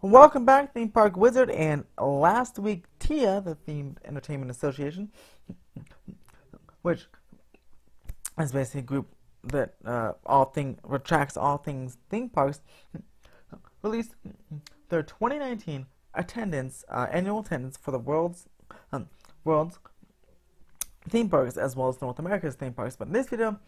Welcome back, Theme Park Wizard. And last week, TEA, the Themed Entertainment Association, which is basically a group that uh, all thing retracts all things theme parks, released their 2019 attendance uh, annual attendance for the world's um, world's theme parks as well as North America's theme parks. But in this video,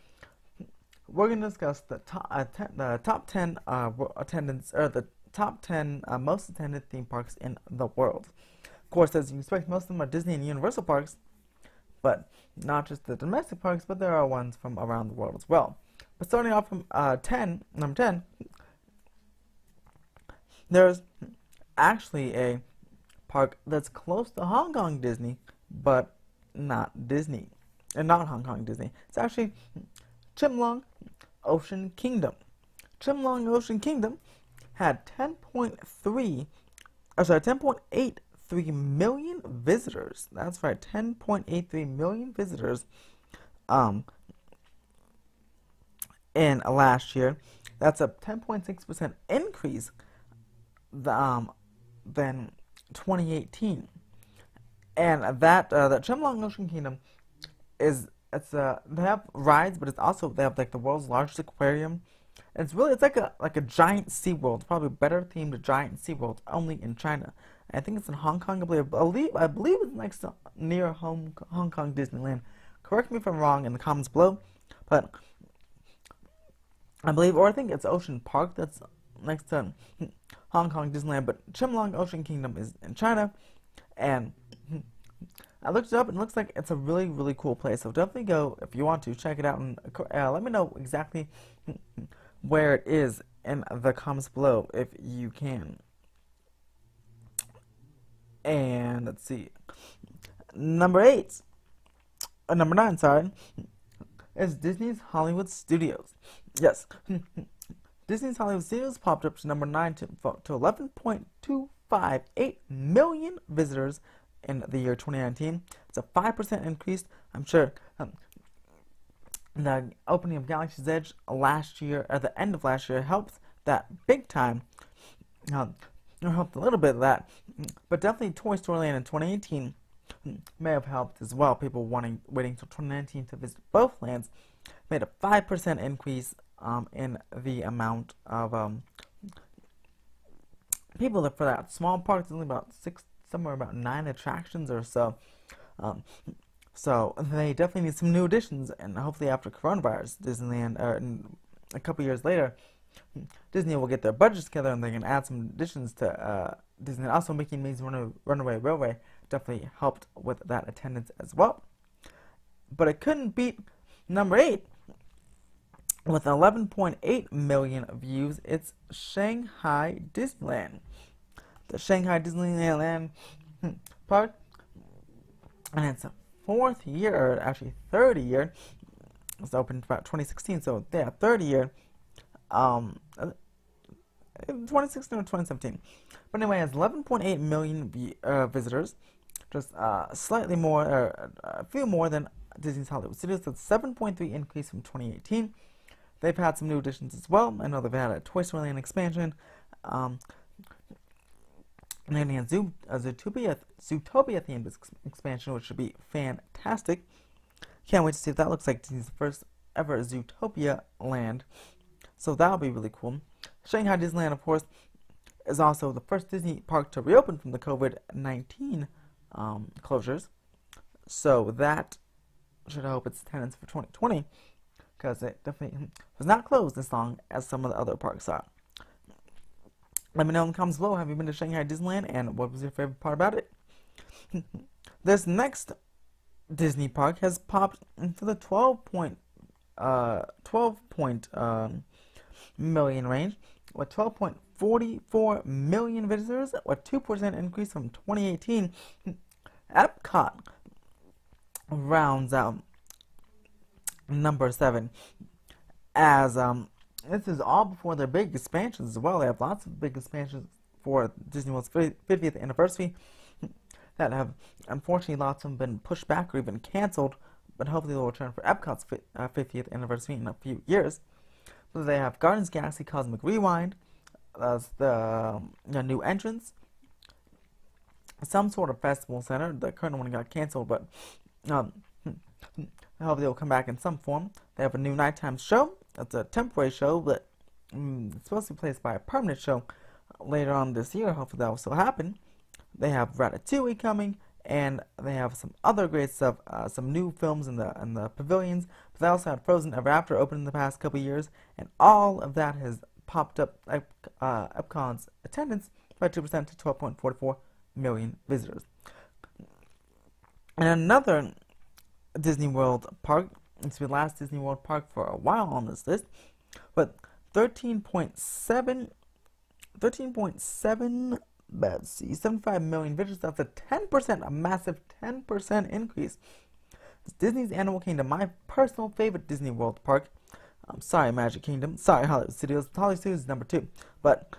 we're going to discuss the top uh, the top 10 uh, attendance or the top 10 uh, most attended theme parks in the world. Of course, as you expect, most of them are Disney and Universal parks, but not just the domestic parks, but there are ones from around the world as well. But starting off from uh, 10, number 10, there's actually a park that's close to Hong Kong Disney, but not Disney, and not Hong Kong Disney. It's actually Chimelong Ocean Kingdom. Chimelong Ocean Kingdom had 10.3, or sorry, 10.83 million visitors. That's right, 10.83 million visitors. Um, in last year, that's a 10.6% increase. The, um, than 2018, and that uh, that Chimelong Ocean Kingdom is it's uh they have rides, but it's also they have like the world's largest aquarium it's really it's like a like a giant SeaWorld, probably better themed giant SeaWorld, only in China. I think it's in Hong Kong. I believe I believe, I believe it's next to, near home, Hong Kong Disneyland. Correct me if I'm wrong in the comments below, but I believe, or I think it's Ocean Park that's next to Hong Kong Disneyland. But Chimelong Ocean Kingdom is in China, and I looked it up and it looks like it's a really really cool place. So definitely go if you want to check it out and uh, let me know exactly where it is in the comments below if you can. And let's see. Number eight, uh, number nine, sorry, is Disney's Hollywood Studios. Yes, Disney's Hollywood Studios popped up to number nine to, to 11.258 million visitors in the year 2019. It's a 5% increase. I'm sure um, the opening of Galaxy's Edge last year, at the end of last year, helped that big time. Um, helped a little bit of that, but definitely Toy Story Land in 2018 may have helped as well. People wanting waiting till 2019 to visit both lands made a five percent increase um, in the amount of um, people that for that small park. It's only about six, somewhere about nine attractions or so. Um, so they definitely need some new additions, and hopefully after coronavirus, Disneyland, or uh, a couple years later, Disney will get their budgets together and they can add some additions to uh, Disney. Also, making Amazing Runaway, Runaway Railway definitely helped with that attendance as well. But it couldn't beat number eight with 11.8 million views. It's Shanghai Disneyland. The Shanghai Disneyland hmm, park, and it's fourth year, actually third year. It was opened about 2016, so yeah, third year. Um, uh, 2016 or 2017. But anyway, it has 11.8 million uh, visitors, just uh, slightly more, or uh, a few more than Disney's Hollywood Studios. That's 7.3 increase from 2018. They've had some new additions as well. I know they've had a Toy Story Land expansion. Um, and a Zoo, a Zootopia, Zootopia themed expansion, which should be fantastic. Can't wait to see what that looks like. Disney's first ever Zootopia land. So that'll be really cool. Shanghai Disneyland, of course, is also the first Disney park to reopen from the COVID 19 um, closures. So that should help its tenants for 2020 because it definitely was not closed as long as some of the other parks are. Let me know in the comments below. Have you been to Shanghai Disneyland and what was your favorite part about it? this next Disney park has popped into the 12 point, uh, 12 point um, million range with 12.44 million visitors, a 2% increase from 2018. Epcot rounds out number seven as um, this is all before their big expansions as well. They have lots of big expansions for Disney World's 50th anniversary that have, unfortunately, lots of them been pushed back or even canceled, but hopefully they'll return for Epcot's 50th uh, anniversary in a few years. So they have Guardians Galaxy Cosmic Rewind, uh, the uh, new entrance, some sort of festival center. The current one got canceled, but um, I hope they'll come back in some form. They have a new nighttime show. It's a temporary show, but mm, it's supposed to be placed by a permanent show later on this year. Hopefully that will still happen. They have Ratatouille coming, and they have some other great stuff. Uh, some new films in the in the pavilions. But they also had Frozen Ever After open in the past couple years, and all of that has popped up uh, Epcot's attendance by two percent to 12.44 million visitors. And another Disney World park. It's the last Disney World park for a while on this list, but 13.7 13.7 let's see 75 million visitors that's a 10% a massive 10% increase. It's disney's animal kingdom my personal favorite disney world park. I'm sorry magic kingdom. Sorry hollywood studios. Hollywood studios is number two but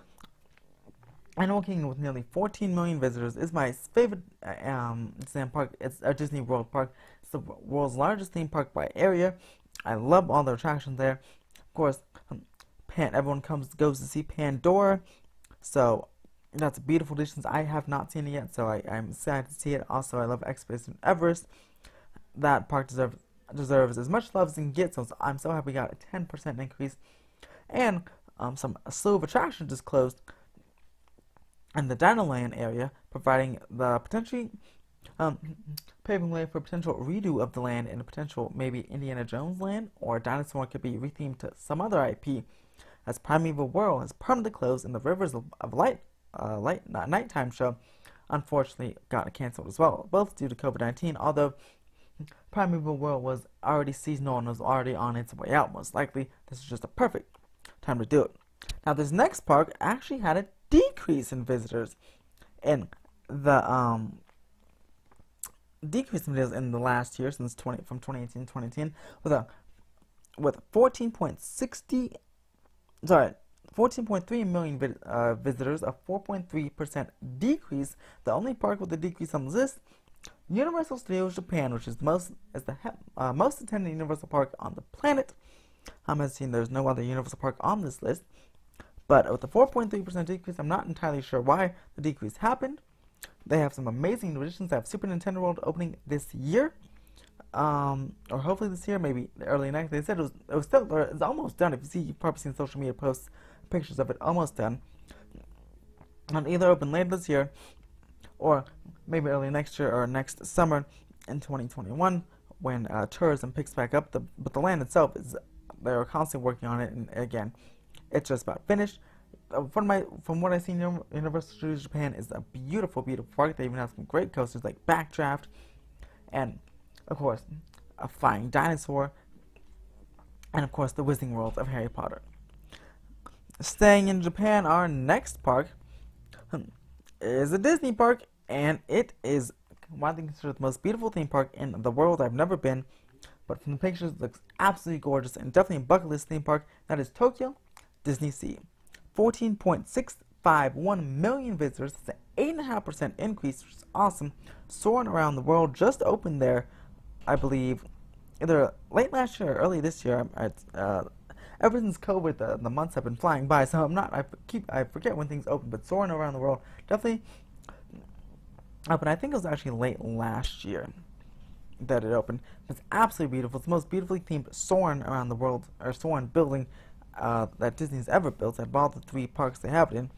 animal kingdom with nearly 14 million visitors is my favorite uh, um, park it's a disney world park it's the world's largest theme park by area i love all the attractions there of course um, pan everyone comes goes to see pandora so that's a beautiful distance. I have not seen it yet, so I, I'm sad to see it. Also, I love Expedition Everest. That park deserves deserves as much love as it can get. So I'm so happy we got a 10% increase, and um, some slew of attractions just closed in the Dinoland area, providing the potentially um, paving way for potential redo of the land and a potential maybe Indiana Jones land or Dinosaur could be rethemed to some other IP as Primeval World has permanently closed and the Rivers of, of Light, uh, light uh, nighttime show unfortunately got canceled as well, both due to COVID-19, although Primeval World was already seasonal and was already on its way out, most likely this is just a perfect time to do it. Now this next park actually had a decrease in visitors in the um decrease in visitors in the last year since 20 from 2018 to 2010 with a with 14.60 sorry, 14.3 million vid uh, visitors, a 4.3% decrease. The only park with a decrease on the list, Universal Studios Japan, which is the most is the uh, most attended Universal park on the planet. I'm assuming there's no other Universal park on this list, but with the 4.3% decrease, I'm not entirely sure why the decrease happened. They have some amazing additions. They have Super Nintendo World opening this year um, or hopefully this year, maybe early next. They said it was, it was still, it's almost done. If you see, you've probably seen social media posts, pictures of it, almost done. And either open later this year, or maybe early next year or next summer in 2021 when uh, tourism picks back up. The, but the land itself is, they're constantly working on it, and again, it's just about finished. Uh, from my from what I've seen, Universal Studios Japan is a beautiful, beautiful park. They even have some great coasters like Backdraft, and of course, a flying dinosaur, and of course, the Wizarding World of Harry Potter. Staying in Japan, our next park is a Disney park, and it is widely considered the most beautiful theme park in the world. I've never been, but from the pictures, it looks absolutely gorgeous and definitely a bucket list theme park. That is Tokyo Disney Sea. 14.651 million visitors. That's an 8.5% increase, which is awesome. Soarin' around the world, just opened there I believe, either late last year or early this year. Uh, ever since COVID, the, the months have been flying by, so I'm not. I keep I forget when things open, but Soarin' around the world definitely. Uh, but I think it was actually late last year that it opened. It's absolutely beautiful. It's the most beautifully themed Soarin' around the world, or Soarin' building uh, that Disney's ever built. At all the three parks they have it in.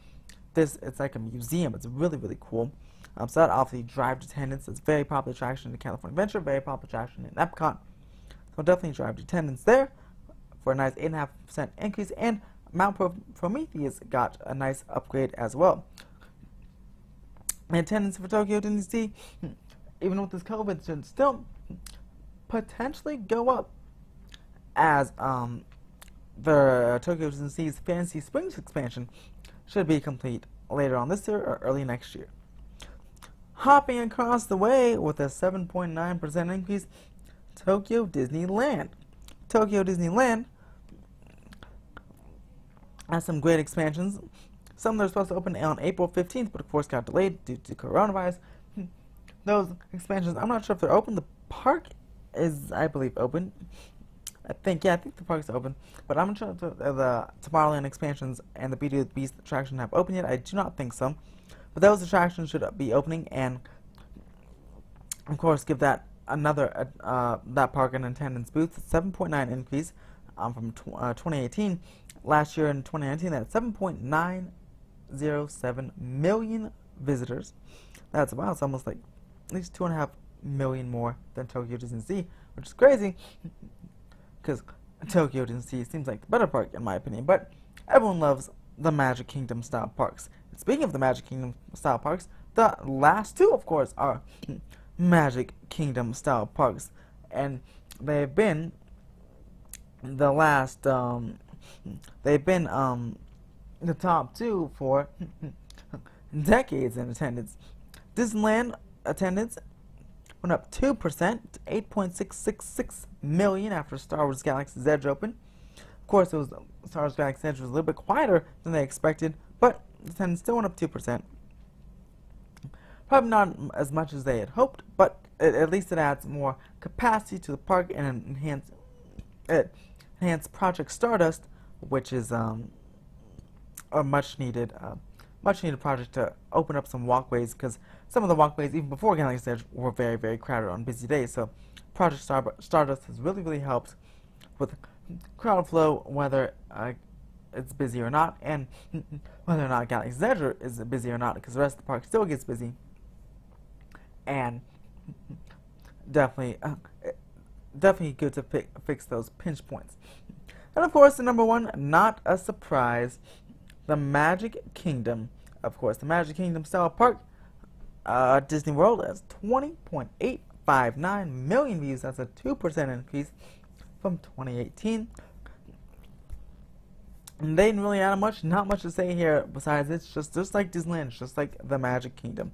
This it's like a museum. It's really really cool. Um, so that obviously drives attendance. It's very popular attraction in California Adventure, very popular attraction in Epcot. So definitely drive attendance there for a nice 8.5% increase. And Mount Prometheus got a nice upgrade as well. Attendance for Tokyo Disney even with this COVID, should still potentially go up as um, the uh, Tokyo Disney Sea's Fantasy Springs expansion should be complete later on this year or early next year hopping across the way with a 7.9% increase, Tokyo Disneyland. Tokyo Disneyland has some great expansions. Some that are supposed to open on April 15th, but of course got delayed due to coronavirus. Hmm. Those expansions, I'm not sure if they're open. The park is, I believe, open. I think, yeah, I think the park's open. But I'm sure if the, the Tomorrowland expansions and the Beauty of the Beast attraction have opened yet. I do not think so. But those attractions should be opening, and of course, give that another uh, that park an attendance boost, 7.9 increase um, from tw uh, 2018. Last year in 2019, that's 7.907 million visitors. That's about it's almost like at least two and a half million more than Tokyo Disney Sea, which is crazy because Tokyo Sea seems like the better park in my opinion. But everyone loves the Magic Kingdom style parks. Speaking of the Magic Kingdom style parks, the last two, of course, are Magic Kingdom style parks, and they've been the last um, they've been um, the top two for decades in attendance. Disneyland attendance went up 2% to 8.666 million after Star Wars Galaxy's Edge opened. Of course, it was Star Wars Galaxy's Edge was a little bit quieter than they expected, but attendance still went up 2%. Probably not as much as they had hoped, but it, at least it adds more capacity to the park and enhance it enhance Project Stardust, which is um, a much needed uh, much needed project to open up some walkways because some of the walkways even before Galaxy's Edge were very very crowded on busy days. So Project Star Stardust has really really helped with crowd flow, whether uh, it's busy or not, and whether or not Galaxy's Edge is busy or not, because the rest of the park still gets busy and definitely, uh, definitely good to pick, fix those pinch points. And of course, the number one, not a surprise, the Magic Kingdom. Of course, the Magic Kingdom style park, uh, Disney World has 20.859 million views. That's a 2% increase from 2018. And they didn't really add much, not much to say here. Besides, it's just just like Disneyland, it's just like the Magic Kingdom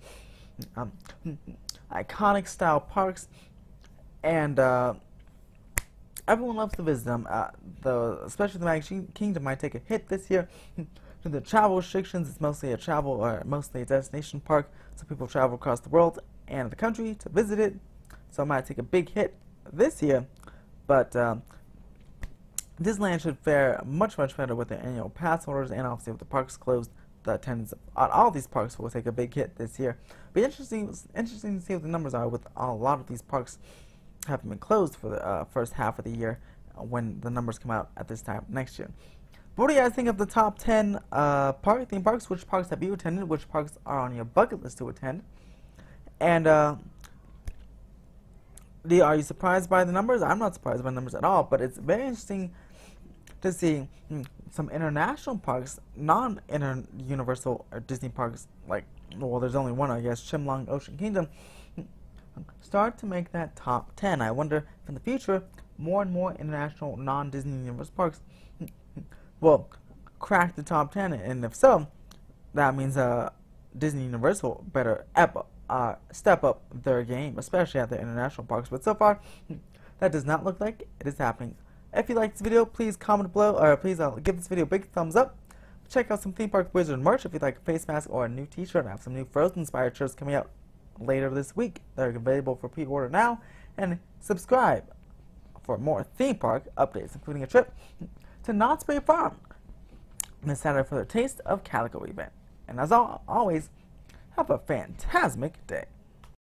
um, iconic style parks, and uh, everyone loves to visit them. Uh, the especially the Magic Kingdom might take a hit this year. to the travel restrictions, it's mostly a travel or mostly a destination park, so people travel across the world and the country to visit it. So it might take a big hit this year, but um, Disneyland should fare much, much better with their annual pass holders and obviously with the parks closed the attendance at all these parks will take a big hit this year. Be interesting, interesting to see what the numbers are with a lot of these parks having been closed for the uh, first half of the year uh, when the numbers come out at this time next year. What do you guys think of the top 10 uh, park theme parks? Which parks have you attended? Which parks are on your bucket list to attend? And uh, are you surprised by the numbers? I'm not surprised by the numbers at all, but it's very interesting to see hmm, some international parks, non-universal or Disney parks, like, well, there's only one, I guess, Chimelong Ocean Kingdom, start to make that top 10. I wonder if in the future, more and more international non-Disney universe parks hmm, will crack the top 10, and if so, that means uh, Disney Universal better ep- uh, step up their game, especially at the international parks. But so far, that does not look like it is happening. If you liked this video, please comment below, or please uh, give this video a big thumbs up. Check out some Theme Park Wizard merch if you'd like a face mask or a new t-shirt. I have some new Frozen-inspired shirts coming out later this week. They're available for pre-order now. And subscribe for more theme park updates, including a trip to Knott's Berry Farm this Saturday for the Taste of Calico event. And as always, have a phantasmic day.